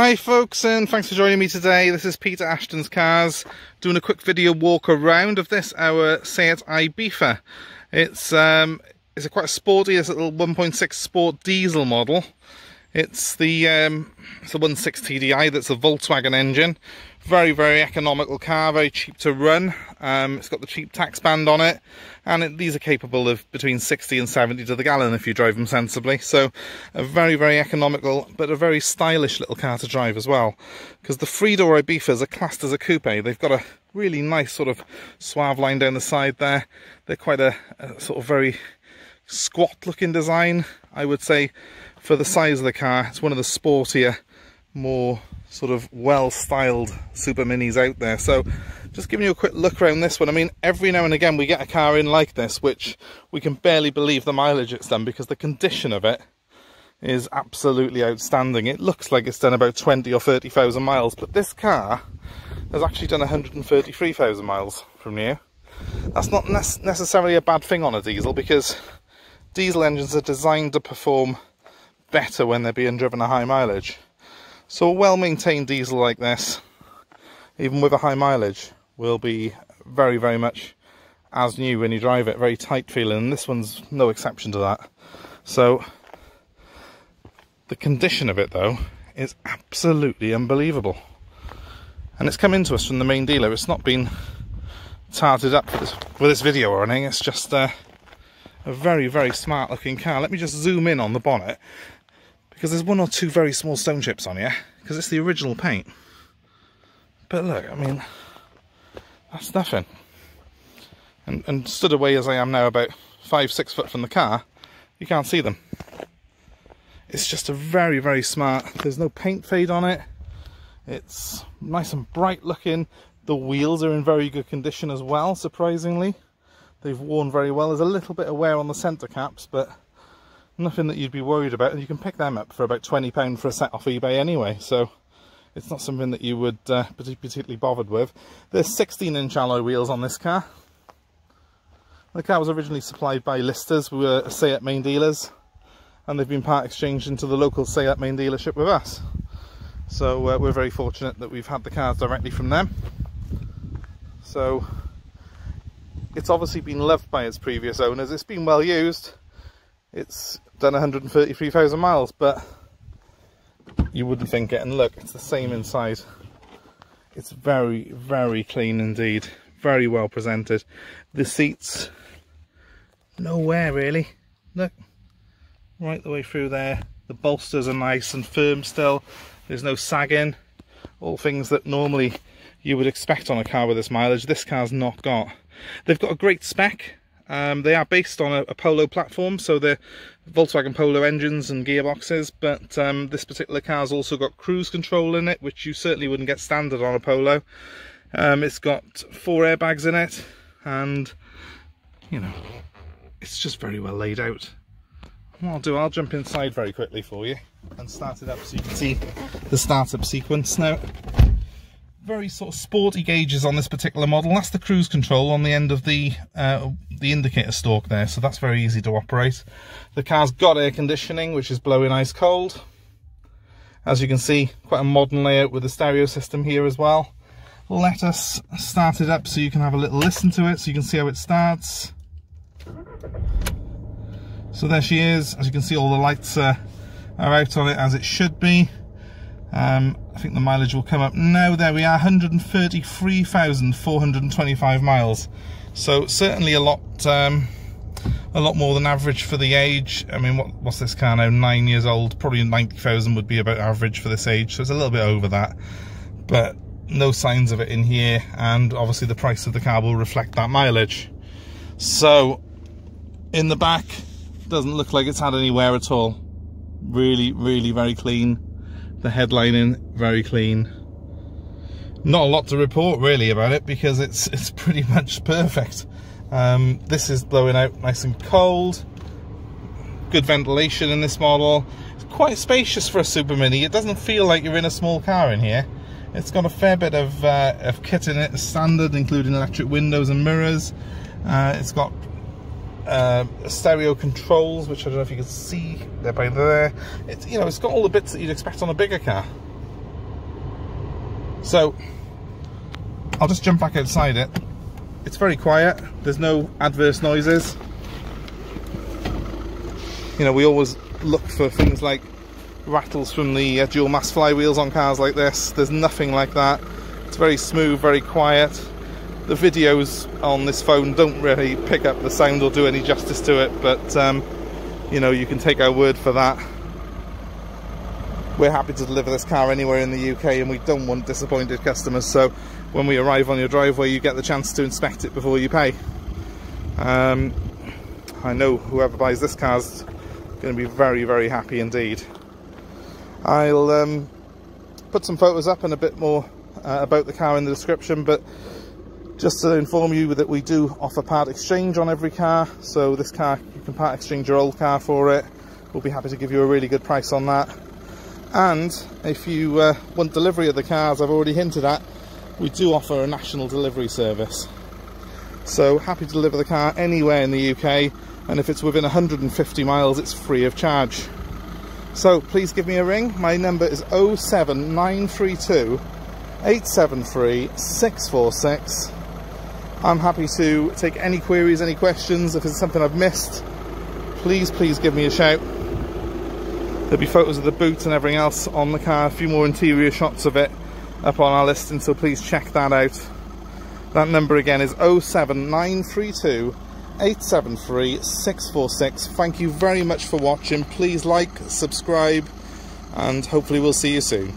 Hi folks and thanks for joining me today. This is Peter Ashton's Cars doing a quick video walk around of this, our Seat Ibiza. It's um, it's a quite sporty, it's a little 1.6 sport diesel model. It's the um, it's a 1.6 TDI that's a Volkswagen engine. Very, very economical car, very cheap to run. Um, it's got the cheap tax band on it, and it, these are capable of between 60 and 70 to the gallon if you drive them sensibly. So, a very, very economical, but a very stylish little car to drive as well. Because the three-door Ibizas are classed as a coupe. They've got a really nice sort of suave line down the side there. They're quite a, a sort of very squat-looking design, I would say, for the size of the car. It's one of the sportier, more sort of well-styled super minis out there. So just giving you a quick look around this one. I mean, every now and again we get a car in like this, which we can barely believe the mileage it's done because the condition of it is absolutely outstanding. It looks like it's done about 20 or 30,000 miles, but this car has actually done 133,000 miles from new. That's not necessarily a bad thing on a diesel because diesel engines are designed to perform better when they're being driven a high mileage. So a well-maintained diesel like this, even with a high mileage, will be very, very much as new when you drive it. Very tight feeling, and this one's no exception to that. So the condition of it, though, is absolutely unbelievable. And it's come into us from the main dealer. It's not been tarted up for this, for this video or anything. It's just uh, a very, very smart looking car. Let me just zoom in on the bonnet because there's one or two very small stone chips on here because it's the original paint. But look I mean that's nothing. And, and stood away as I am now about five six foot from the car you can't see them. It's just a very very smart there's no paint fade on it. It's nice and bright looking. The wheels are in very good condition as well surprisingly. They've worn very well. There's a little bit of wear on the center caps but nothing that you'd be worried about and you can pick them up for about 20 pound for a set off ebay anyway so it's not something that you would uh, particularly bothered with. There's 16 inch alloy wheels on this car. The car was originally supplied by listers we were Seat main dealers and they've been part exchanged into the local Seat main dealership with us. So uh, we're very fortunate that we've had the cars directly from them. So it's obviously been loved by its previous owners. It's been well used it's done 133,000 miles, but you wouldn't think it. And look, it's the same inside. It's very, very clean indeed. Very well presented. The seats, nowhere really. Look, right the way through there. The bolsters are nice and firm still. There's no sagging. All things that normally you would expect on a car with this mileage. This car's not got. They've got a great spec. Um, they are based on a, a, Polo platform, so they're Volkswagen Polo engines and gearboxes, but um, this particular car's also got cruise control in it, which you certainly wouldn't get standard on a Polo. Um, it's got four airbags in it, and, you know, it's just very well laid out. What I'll do, I'll jump inside very quickly for you and start it up so you can see the startup sequence. Now, very sort of sporty gauges on this particular model. That's the cruise control on the end of the uh, the indicator stalk there, so that's very easy to operate. The car's got air conditioning, which is blowing ice cold. As you can see, quite a modern layout with the stereo system here as well. Let us start it up so you can have a little listen to it, so you can see how it starts. So there she is. As you can see, all the lights uh, are out on it as it should be. Um, I think the mileage will come up now. There we are, 133,425 miles. So certainly a lot, um, a lot more than average for the age. I mean, what, what's this car now? Nine years old. Probably 90,000 would be about average for this age. So it's a little bit over that, but no signs of it in here. And obviously the price of the car will reflect that mileage. So in the back, doesn't look like it's had any wear at all. Really, really very clean the headlining very clean. Not a lot to report really about it because it's it's pretty much perfect. Um, this is blowing out nice and cold. Good ventilation in this model. It's quite spacious for a super mini. It doesn't feel like you're in a small car in here. It's got a fair bit of, uh, of kit in it standard including electric windows and mirrors. Uh, it's got uh, stereo controls, which I don't know if you can see, they're by there. It's, you know, it's got all the bits that you'd expect on a bigger car. So I'll just jump back outside it. It's very quiet. There's no adverse noises. You know, we always look for things like rattles from the uh, dual mass flywheels on cars like this. There's nothing like that. It's very smooth, very quiet. The videos on this phone don't really pick up the sound or do any justice to it, but um, you know, you can take our word for that. We're happy to deliver this car anywhere in the UK and we don't want disappointed customers, so when we arrive on your driveway you get the chance to inspect it before you pay. Um, I know whoever buys this car's going to be very, very happy indeed. I'll um, put some photos up and a bit more uh, about the car in the description, but just to inform you that we do offer part exchange on every car, so this car, you can part exchange your old car for it. We'll be happy to give you a really good price on that. And if you uh, want delivery of the cars, I've already hinted at, we do offer a national delivery service. So happy to deliver the car anywhere in the UK, and if it's within 150 miles, it's free of charge. So please give me a ring. My number is 07932 873 646. I'm happy to take any queries, any questions. If it's something I've missed, please, please give me a shout. There'll be photos of the boot and everything else on the car, a few more interior shots of it up on our listing, so please check that out. That number again is 07932 873 646. Thank you very much for watching. Please like, subscribe, and hopefully we'll see you soon.